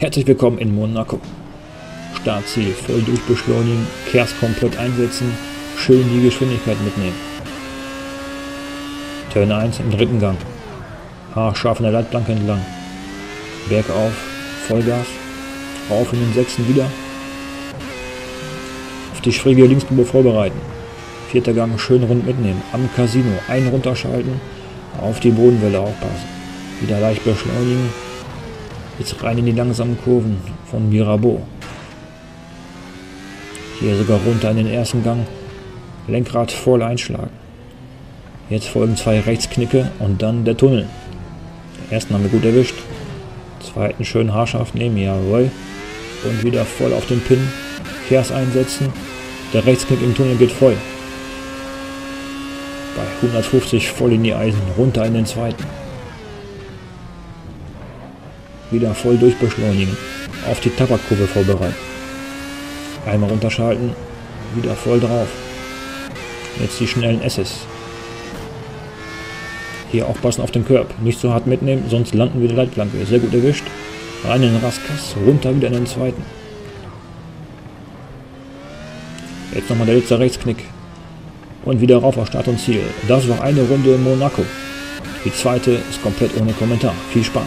Herzlich willkommen in Monaco. Startziel voll durchbeschleunigen, Kers komplett einsetzen, schön die Geschwindigkeit mitnehmen. Turn 1 im dritten Gang. Haarscharf in der Leitplanke entlang. Bergauf, Vollgas, auf in den sechsten wieder. Auf die schräge Linksbube vorbereiten. Vierter Gang schön rund mitnehmen. Am Casino einen runterschalten, auf die Bodenwelle aufpassen. Wieder leicht beschleunigen. Jetzt rein in die langsamen Kurven von Mirabeau. Hier sogar runter in den ersten Gang. Lenkrad voll einschlagen. Jetzt folgen zwei Rechtsknicke und dann der Tunnel. Den ersten haben wir gut erwischt. Zweiten schön haarscharf nehmen, jawohl. Und wieder voll auf den Pin. Kers einsetzen. Der Rechtsknick im Tunnel geht voll. Bei 150 voll in die Eisen, runter in den zweiten. Wieder voll durchbeschleunigen. Auf die Tabakkurve vorbereiten. Einmal runterschalten, wieder voll drauf. Jetzt die schnellen S's. Hier aufpassen auf den Körb. Nicht so hart mitnehmen, sonst landen wir die Leitplanke. Sehr gut erwischt. Rein in den Raskas, runter wieder in den zweiten. Jetzt nochmal der letzte Rechtsknick. Und wieder rauf auf Start und Ziel. Das war eine Runde in Monaco. Die zweite ist komplett ohne Kommentar. Viel Spaß.